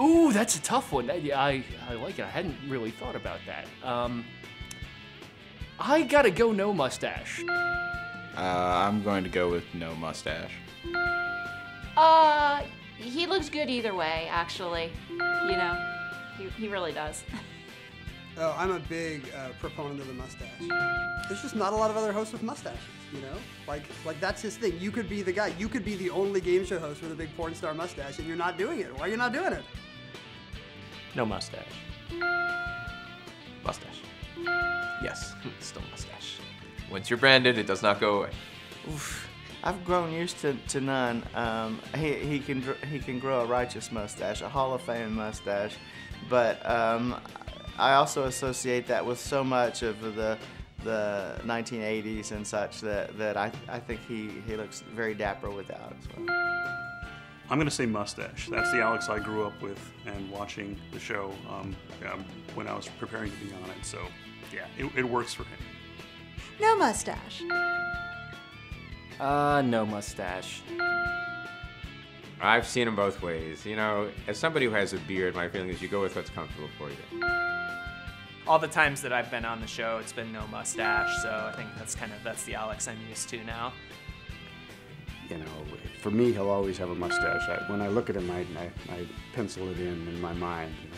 Ooh, that's a tough one. I, I, I like it. I hadn't really thought about that. Um, I gotta go no mustache. Uh, I'm going to go with no mustache. Uh, he looks good either way, actually. You know, he, he really does. Oh, I'm a big uh, proponent of the mustache. There's just not a lot of other hosts with mustaches, you know? Like, like that's his thing. You could be the guy. You could be the only game show host with a big porn star mustache, and you're not doing it. Why are you not doing it? No mustache. Mustache. Yes. Still mustache. Once you're branded, it does not go away. Oof. I've grown used to, to none. Um, he, he can he can grow a righteous mustache, a Hall of Fame mustache, but um, I also associate that with so much of the the 1980s and such that, that I, I think he, he looks very dapper without. So. I'm going to say mustache. That's the Alex I grew up with and watching the show um, um, when I was preparing to be on it. So, yeah, it, it works for him. No mustache. Uh, no mustache. I've seen them both ways. You know, as somebody who has a beard, my feeling is you go with what's comfortable for you. All the times that I've been on the show, it's been no mustache, so I think that's kind of that's the Alex I'm used to now. You know, for me, he'll always have a mustache. I, when I look at him, I, I, I pencil it in in my mind. You know?